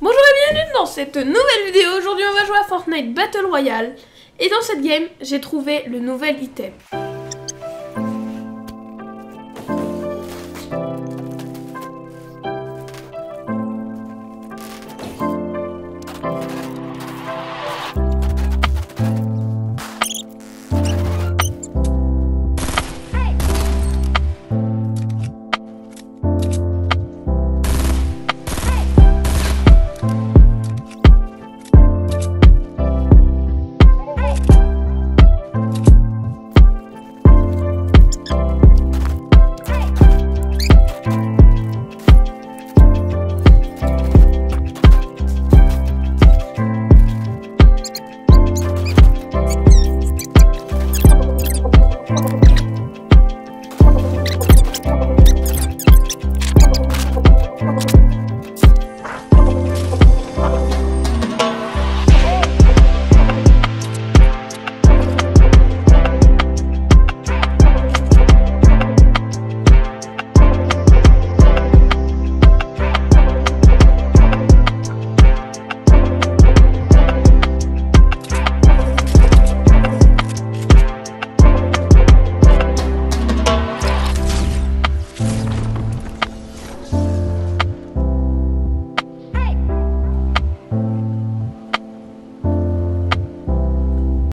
Bonjour et bienvenue dans cette nouvelle vidéo. Aujourd'hui on va jouer à Fortnite Battle Royale. Et dans cette game, j'ai trouvé le nouvel item.